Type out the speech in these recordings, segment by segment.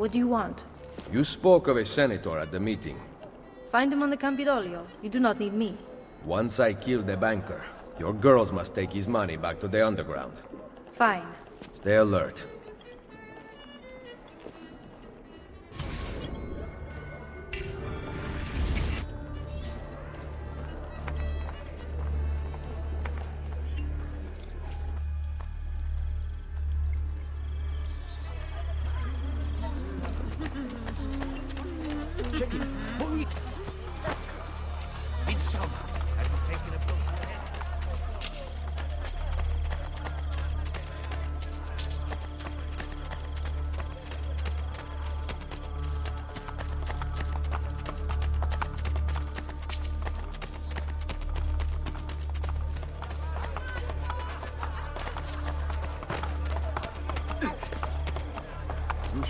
What do you want? You spoke of a senator at the meeting. Find him on the Campidoglio. You do not need me. Once I kill the banker, your girls must take his money back to the underground. Fine. Stay alert.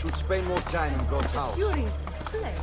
Should spend more time in God's house. Curious display.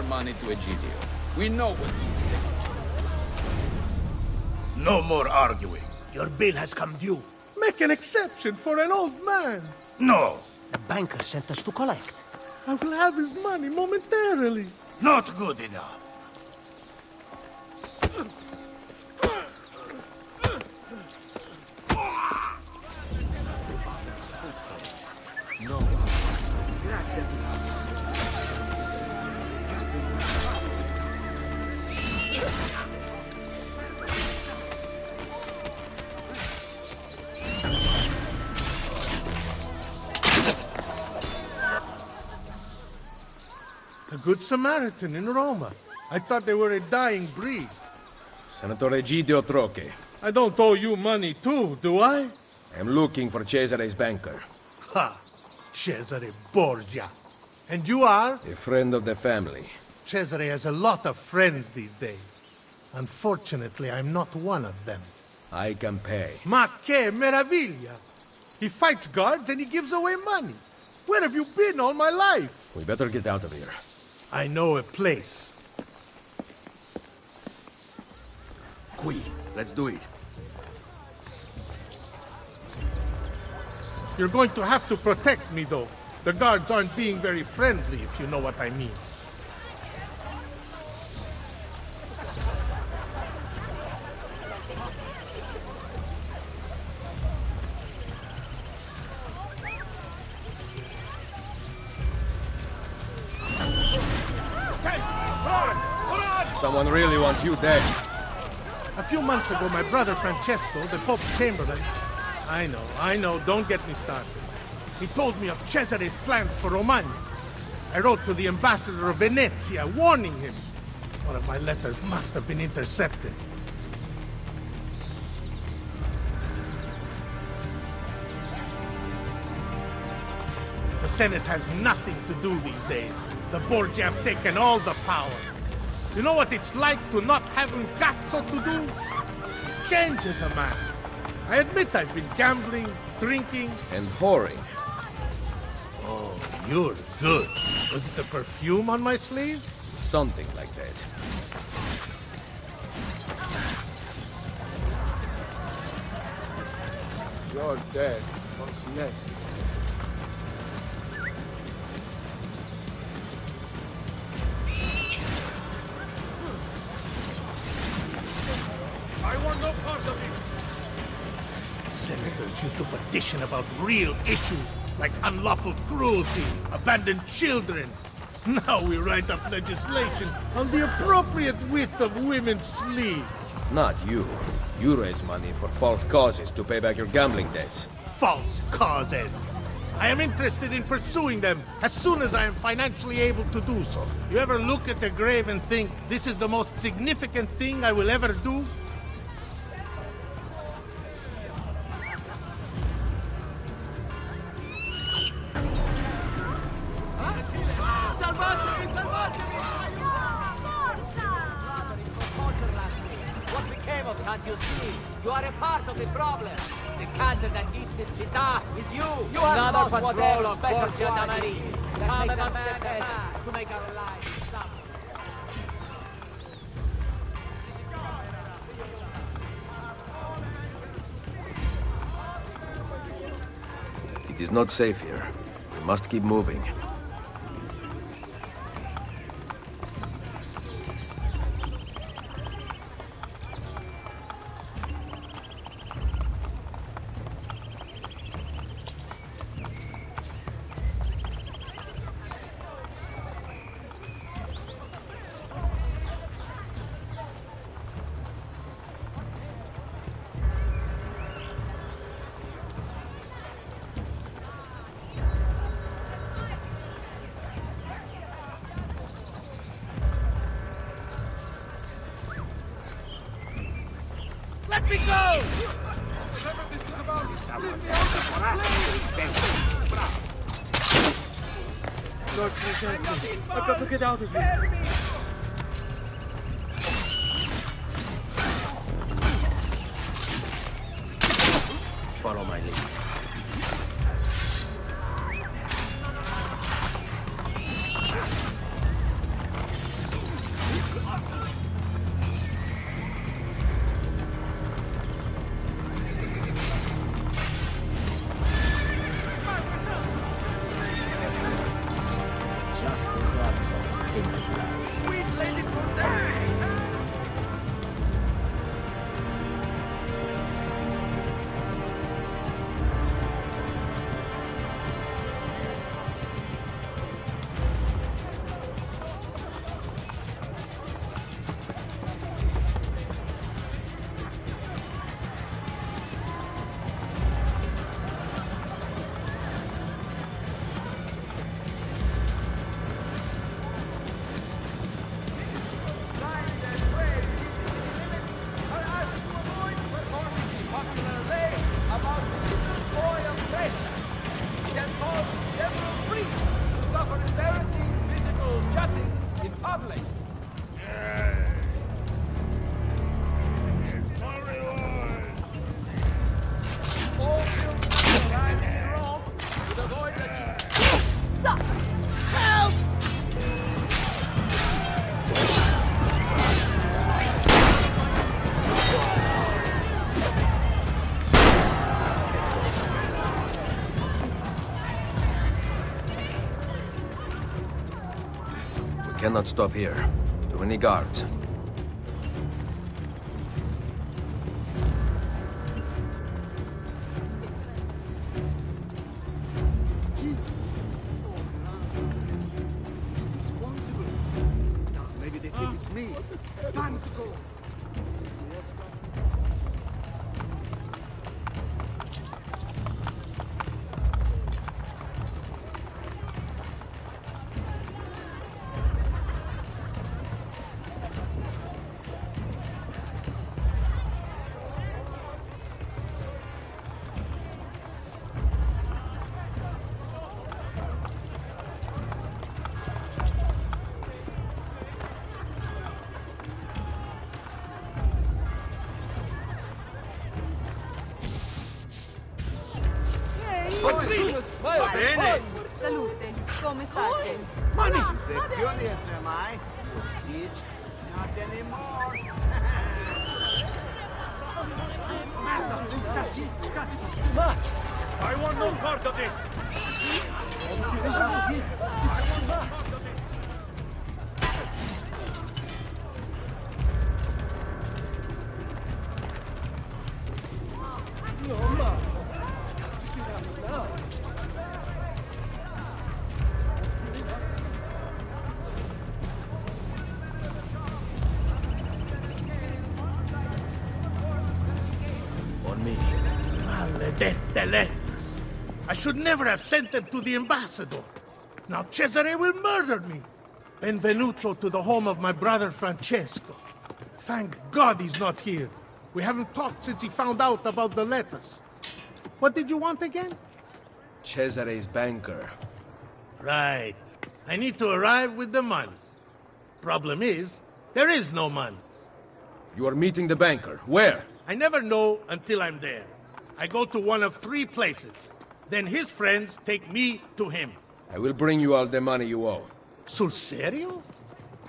Our money to Egidio? We know what he No more arguing. Your bill has come due. Make an exception for an old man. No. The banker sent us to collect. I will have his money momentarily. Not good enough. Good Samaritan in Roma. I thought they were a dying breed. Senator Egidio Troche. I don't owe you money too, do I? I'm looking for Cesare's banker. Ha! Cesare Borgia. And you are? A friend of the family. Cesare has a lot of friends these days. Unfortunately, I'm not one of them. I can pay. Ma che meraviglia! He fights guards and he gives away money. Where have you been all my life? We better get out of here. I know a place. Qui. Let's do it. You're going to have to protect me, though. The guards aren't being very friendly, if you know what I mean. Wants you dead. A few months ago, my brother Francesco, the Pope's Chamberlain... I know, I know, don't get me started. He told me of Cesare's plans for Romagna. I wrote to the ambassador of Venezia, warning him. One of my letters must have been intercepted. The Senate has nothing to do these days. The Borgia have taken all the power. You know what it's like to not having cazzo to do? It changes a man. I admit I've been gambling, drinking. And whoring. Oh, you're good. Was it the perfume on my sleeve? Something like that. You're dead. Once necessary. Used to petition about real issues like unlawful cruelty, abandoned children. Now we write up legislation on the appropriate width of women's sleeves. Not you. You raise money for false causes to pay back your gambling debts. False causes. I am interested in pursuing them as soon as I am financially able to do so. You ever look at the grave and think, this is the most significant thing I will ever do? Not safe here. We must keep moving. Me go! Lord I've got to get out of here. Cannot stop here. Too many guards. Maledette letters. I should never have sent them to the ambassador. Now Cesare will murder me. Benvenuto to the home of my brother Francesco. Thank God he's not here. We haven't talked since he found out about the letters. What did you want again? Cesare's banker. Right. I need to arrive with the money. Problem is, there is no money. You are meeting the banker. Where? I never know until I'm there. I go to one of three places. Then his friends take me to him. I will bring you all the money you owe. Sul serio?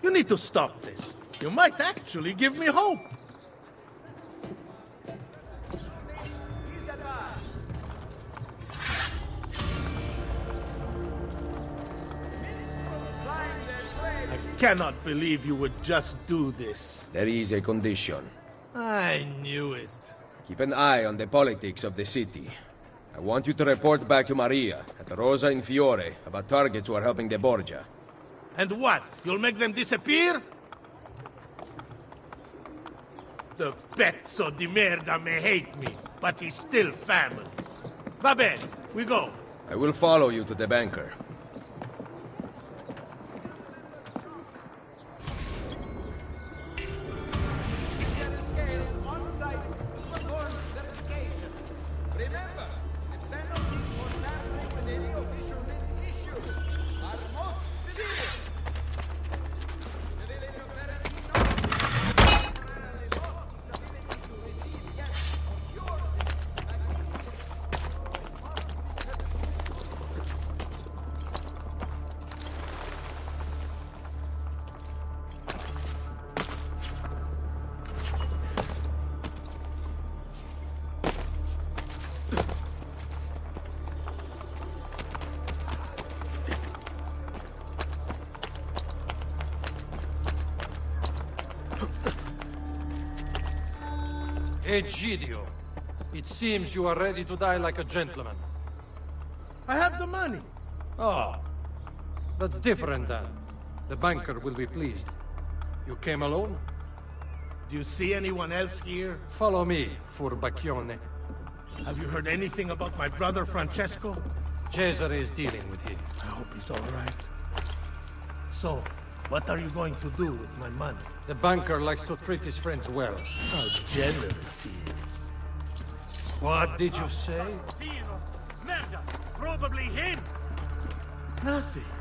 You need to stop this. You might actually give me hope. I cannot believe you would just do this. There is a condition. I knew it. Keep an eye on the politics of the city. I want you to report back to Maria at Rosa in Fiore about targets who are helping the Borgia. And what? You'll make them disappear? The pezzo di merda may hate me, but he's still family. Va bene, we go. I will follow you to the banker. Seems you are ready to die like a gentleman. I have the money. Oh, that's different then. The banker will be pleased. You came alone? Do you see anyone else here? Follow me, Furbacchione. Have you heard anything about my brother Francesco? Cesare is dealing with him. I hope he's all right. So, what are you going to do with my money? The banker likes to treat his friends well. How generous he is. What did you say? Merda! Probably him! Nothing.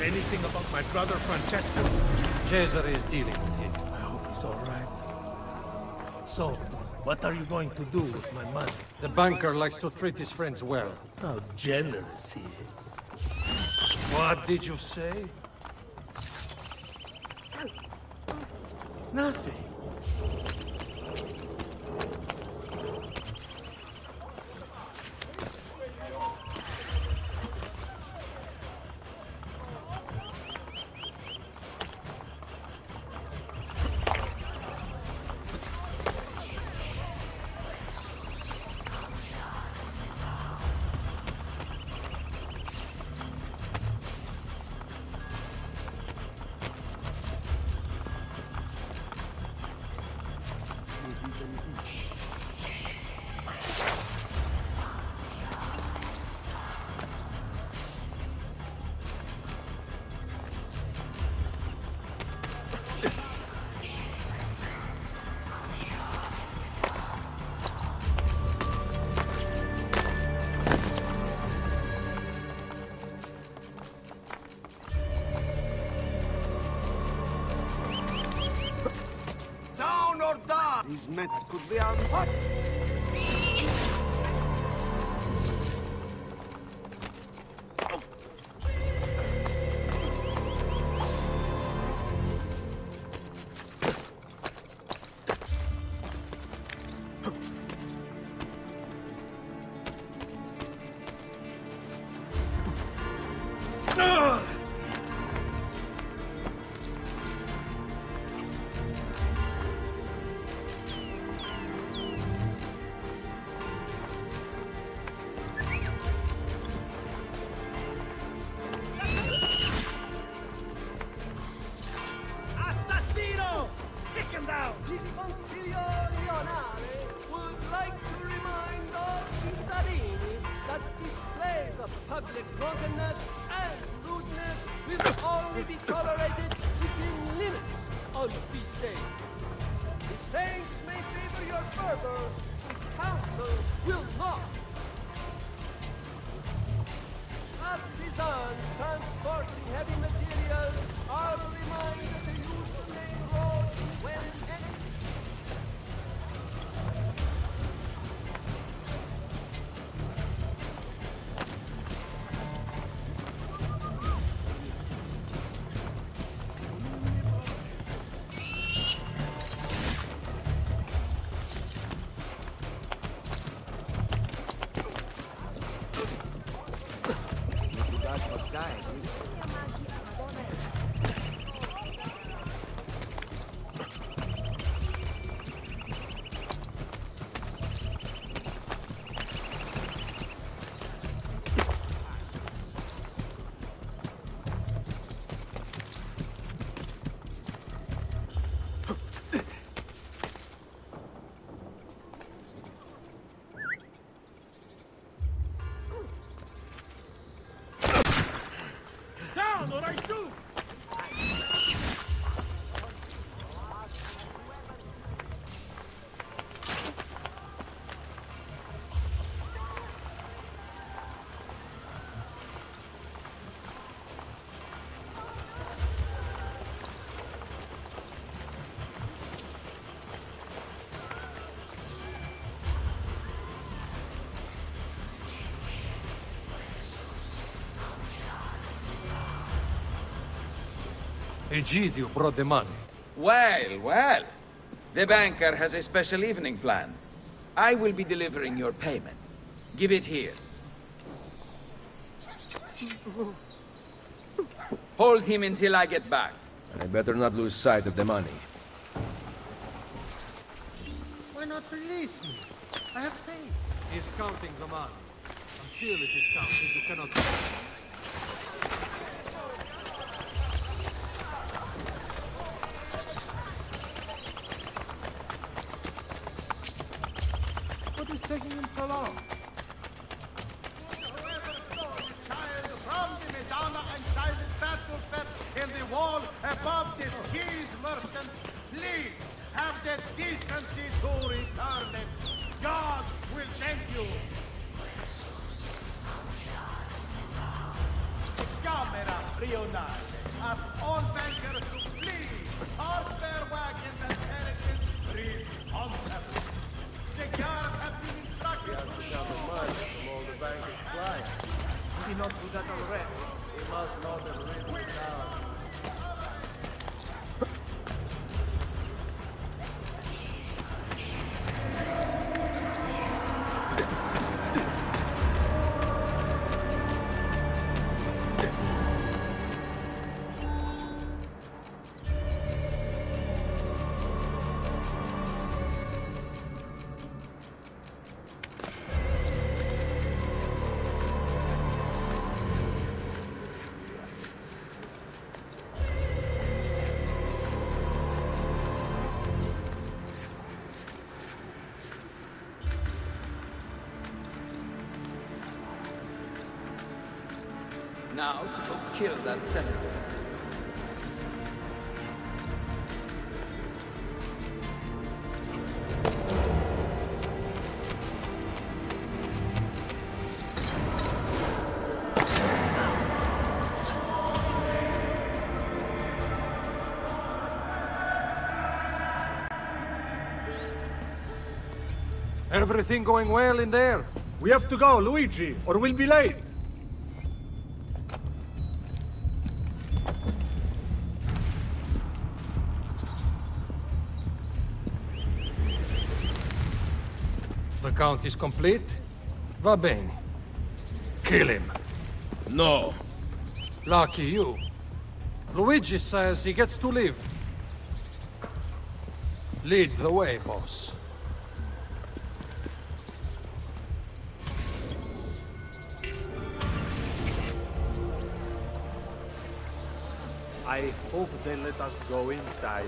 Heard anything about my brother Francesco? Cesare is dealing with him. I hope he's all right. So, what are you going to do with my money? The banker likes to treat his friends well. How generous he is. What did you say? Nothing. いいね。Men could be our public drunkenness and rudeness will only be tolerated within limits on feast days. The saints may favor your fervor, the council will not. Artisans transporting heavy materials are reminded to use the main road when Down I shoot! Egidio brought the money. Well, well. The banker has a special evening planned. I will be delivering your payment. Give it here. Hold him until I get back. I better not lose sight of the money. Why not release me? I have faith. is counting the money. Until it is counted, you cannot... What is taking him so long? Whoever stole the child from the Madonna and Silent Battlefield in the wall above this cheese merchant, please have the decency to return it. God will thank you. Camera Rionale ask all bankers to please park their wagons and carriages responsibly. The guards have been instructed to Did he not do that already? He must not have written Everything going well in there? We have to go, Luigi, or we'll be late. The count is complete? Va bene. Kill him. No. Lucky you. Luigi says he gets to live. Lead the way, boss. I hope they let us go inside.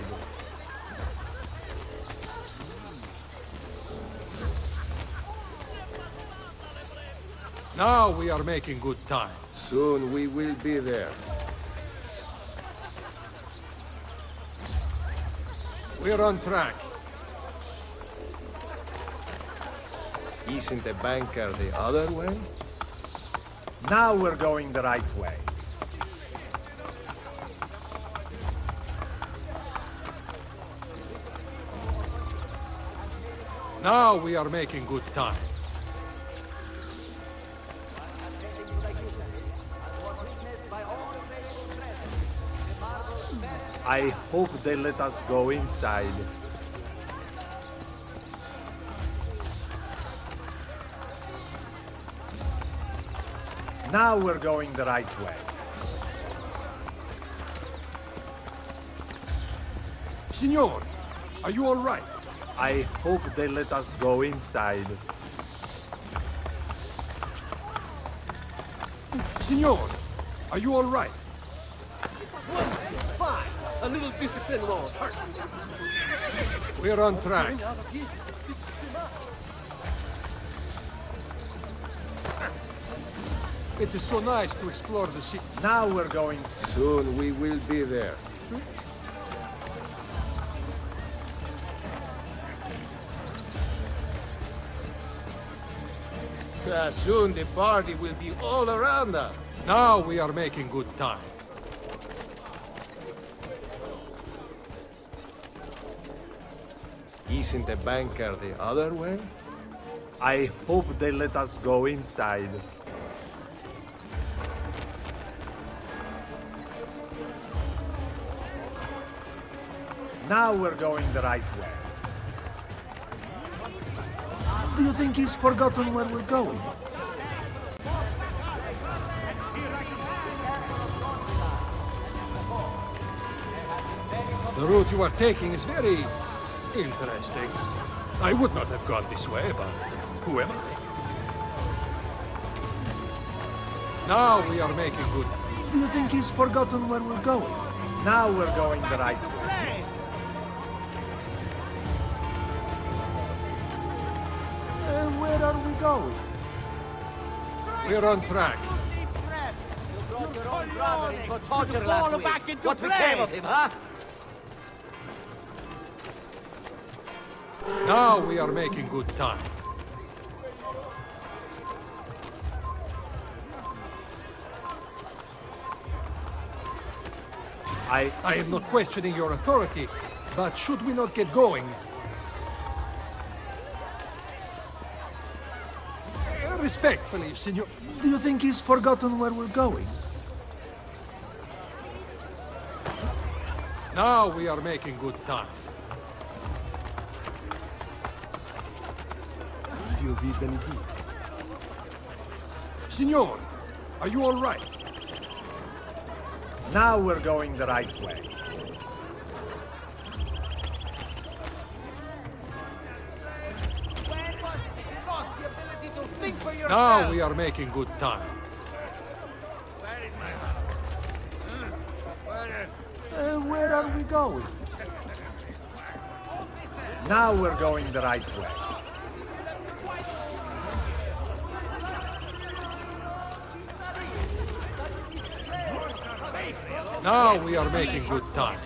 Now we are making good time. Soon we will be there. We're on track. Isn't the banker the other way? Now we're going the right way. Now we are making good time. I hope they let us go inside. Now we're going the right way. Signor, are you all right? I hope they let us go inside. Signor, are you all right? Fine. A little discipline won't hurt. We're on track. It is so nice to explore the city. Now we're going. Soon we will be there. Uh, soon the party will be all around us. Now we are making good time. Isn't the banker the other way? I hope they let us go inside. Now we're going the right way. Do you think he's forgotten where we're going? The route you are taking is very interesting. I would not have gone this way, but who am I? Now we are making good. Do you think he's forgotten where we're going? Now we're going the right way. Going? We're on track. You brought your own brother in for torture last week. what became of him, huh? Now we are making good time. I... I am not questioning your authority, but should we not get going? Respectfully, Signor. Do you think he's forgotten where we're going? Now we are making good time. Dio vi benedica. Signor, are you all right? Now we're going the right way. Now we are making good time. Uh, where are we going? Now we're going the right way. Now we are making good time.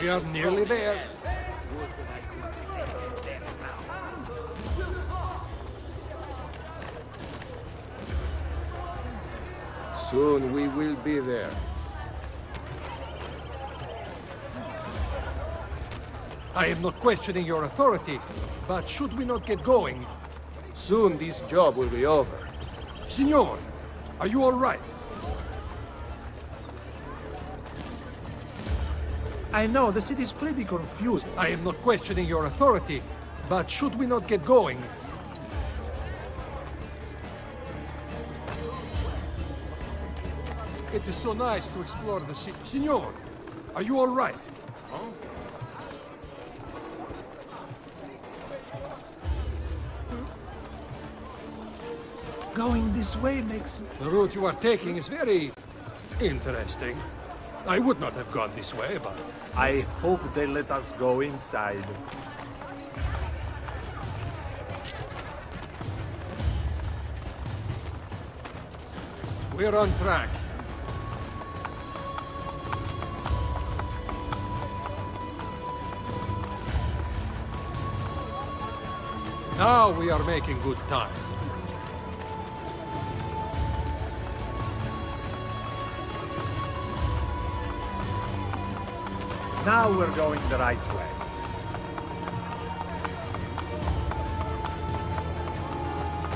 We are nearly there. Soon we will be there. I am not questioning your authority, but should we not get going? Soon this job will be over. Signor, are you all right? I know, the city is pretty confused. I am not questioning your authority, but should we not get going? It is so nice to explore the city. Signor, are you all right? Going this way makes... The route you are taking is very interesting. I would not have gone this way, but I hope they let us go inside. we're on track. Now we are making good time. Now we're going the right way.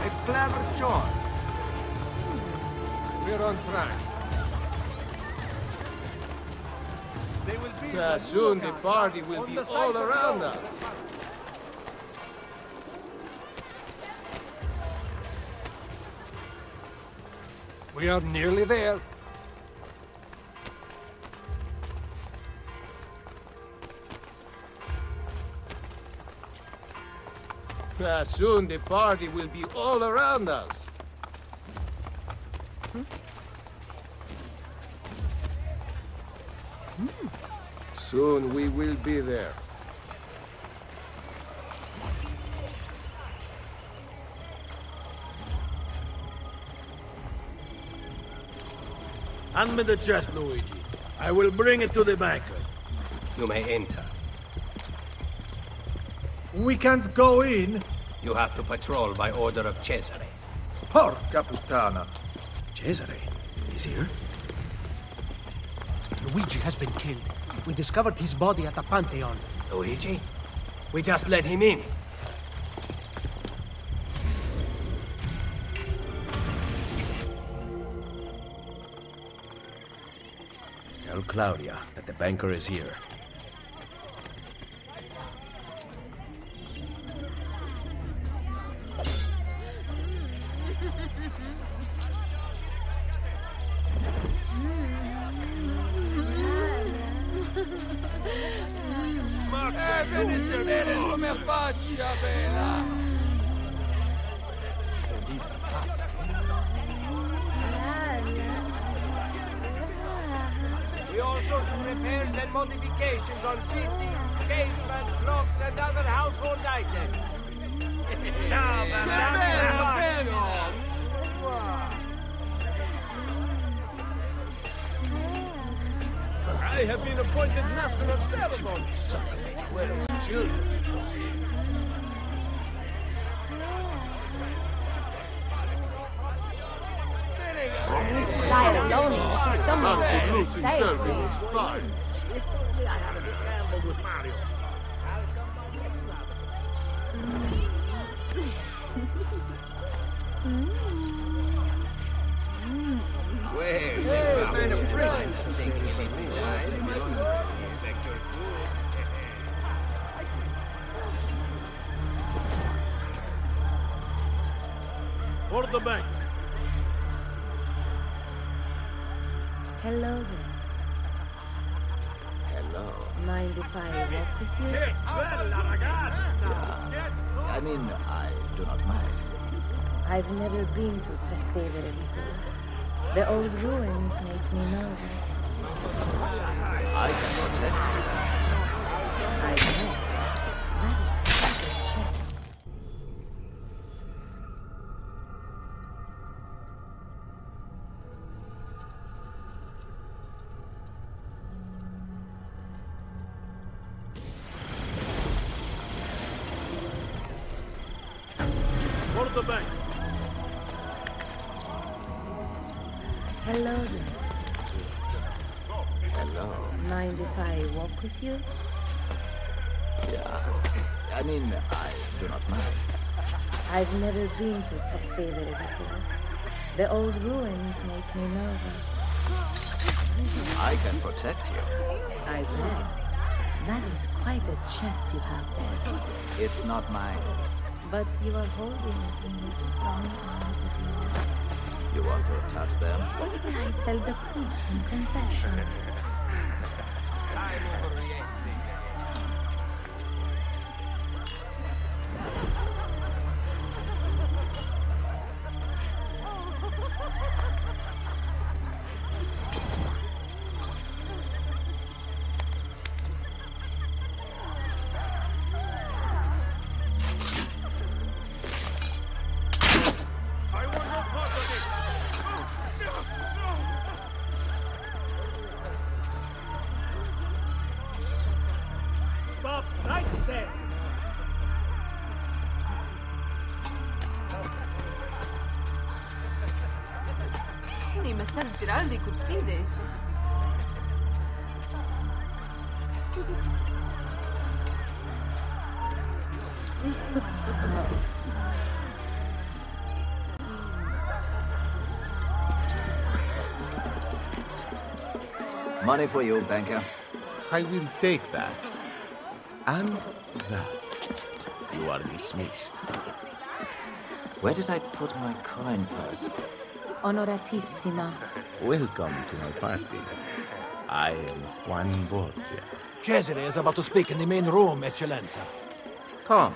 A clever choice. We're on track. They will be Uh, soon the party will be all around us. We are nearly there. Uh, soon the party will be all around us. Soon we will be there. Hand me the chest, Luigi. I will bring it to the banker. You may enter. We can't go in. You have to patrol by order of Cesare. Porca puttana. Cesare, he's here? Luigi has been killed. We discovered his body at the Pantheon. Luigi? We just let him in. Tell Claudia that the banker is here. Well, For the bank. Hello there. hello. Mind if I walk with you? Yeah. I mean, I do not mind. I've never been to Trastevere before. The old ruins make me nervous. I can protect you. I know. I've never been to Trastevere before. The old ruins make me nervous. I can protect you. I will. That is quite a chest you have there. It's not mine. But you are holding it in those strong arms of yours. You want to touch them? What will I tell the priest in confession? Money for you, banker. I will take that. And that. You are dismissed. Where did I put my coin purse? Honoratissima. Welcome to my party. I am Juan Borgia. Cesare is about to speak in the main room, Eccellenza. Come.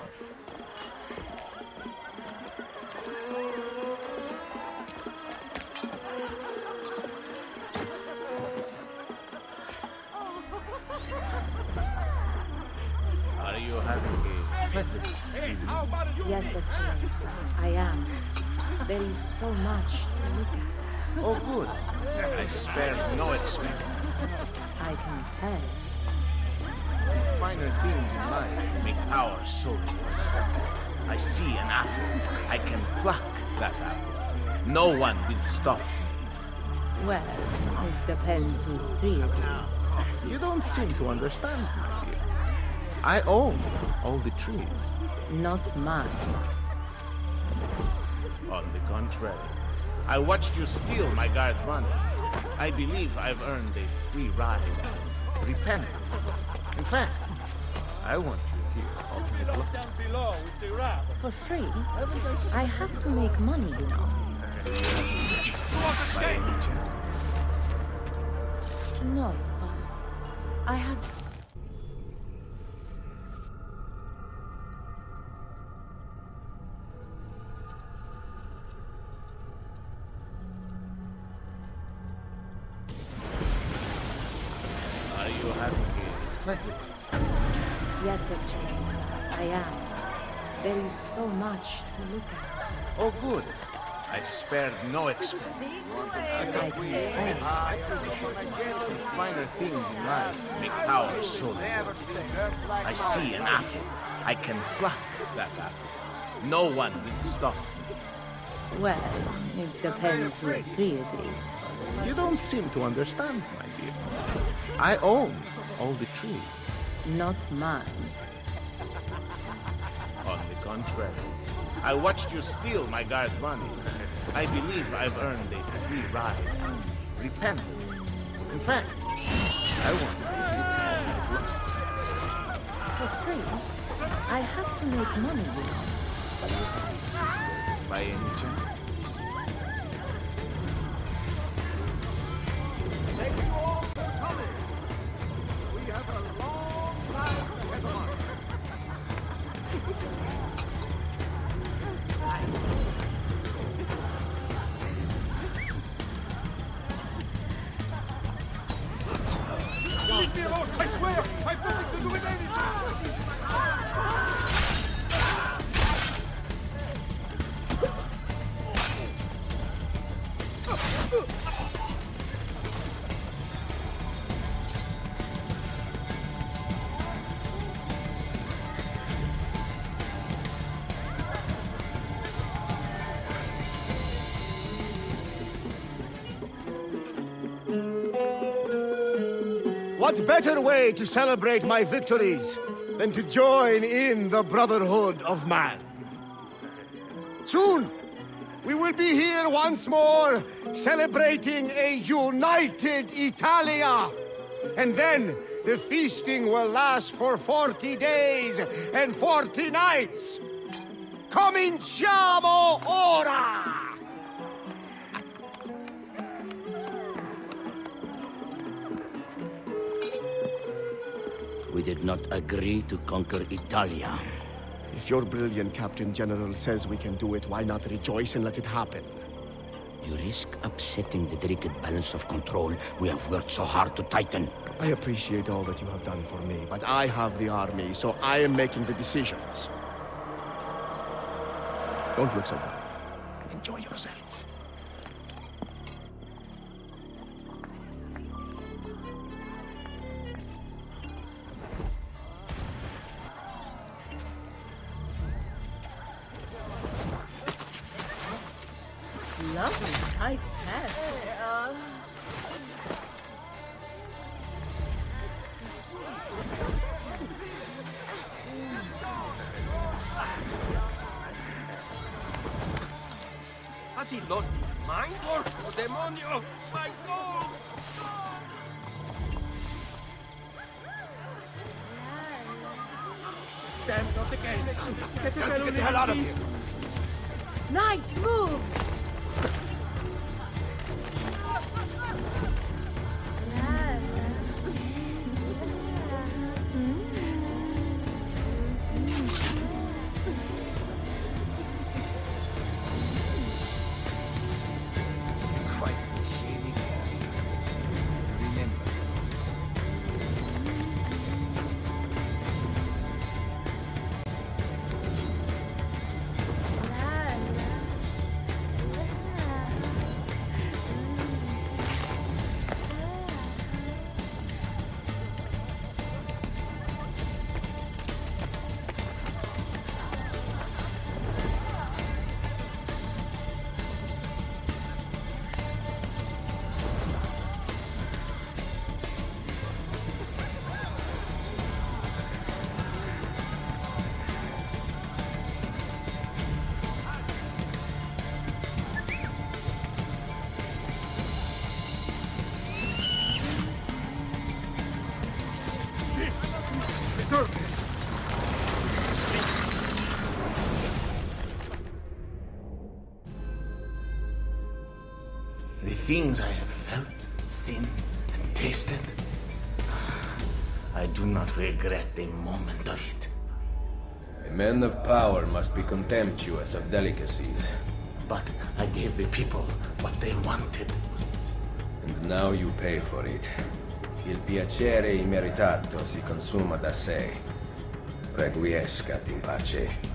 So much to look at. Oh, good. I spared no expense. I can tell. The finer things in life make power so. I see an apple. I can pluck that apple. No one will stop me. Well, it depends whose tree it is. You don't seem to understand, my dear. I own all the trees. Not mine. On the contrary, I watched you steal my guard's money. I believe I've earned a free ride as repentance. In fact, I want you here on the block. Down below with the rat. For free? I have to make money, you know. By any chance. No, but I have. Oh, good. I spared no expense. I finer things in life make power so. I see an apple. I can pluck that apple. No one will stop me. Well, it depends whose tree it is. You don't seem to understand, my dear. I own all the trees. Not mine. On the contrary, I watched you steal my guard's money. I believe I've earned a free ride as repentance. In fact, I want you here on the. For free? I have to make money, you know. My sister, by any chance? What better way to celebrate my victories than to join in the Brotherhood of Man. Soon, we will be here once more, celebrating a united Italia. And then, the feasting will last for 40 days and 40 nights. Cominciamo ora! We did not agree to conquer Italia. If your brilliant Captain General says we can do it, why not rejoice and let it happen? You risk upsetting the delicate balance of control we have worked so hard to tighten. I appreciate all that you have done for me, but I have the army, so I am making the decisions. Don't look so bad. Enjoy yourself. Things I have felt, seen, and tasted, I do not regret a moment of it. A man of power must be contemptuous of delicacies. But I gave the people what they wanted. And now you pay for it. Il piacere immeritato si consuma da sé. Requiescat in pace.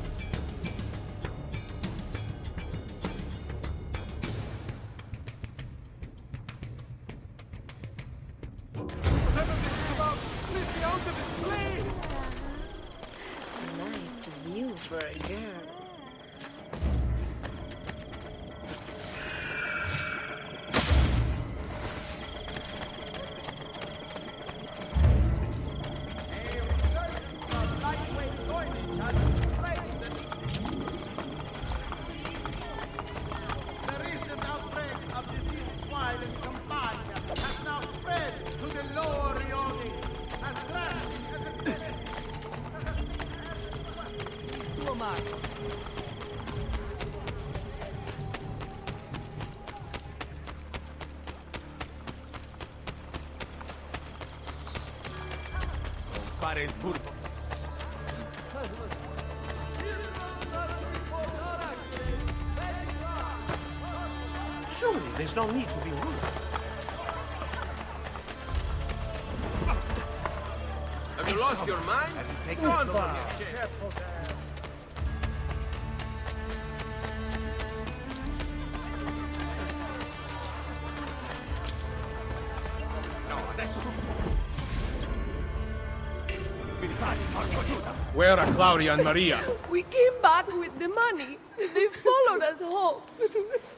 There's no need to be rude. Have you lost your mind? Take on from here. No, adesso tu. Militari, Marco, aiuta! Where are Claudia and Maria? We came back with the money. They followed us home.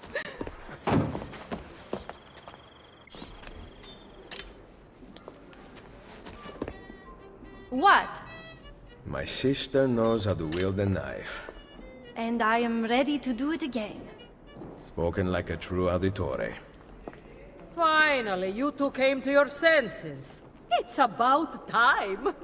sister knows how to wield a knife. And I am ready to do it again. Spoken like a true auditore. Finally, you two came to your senses. It's about time.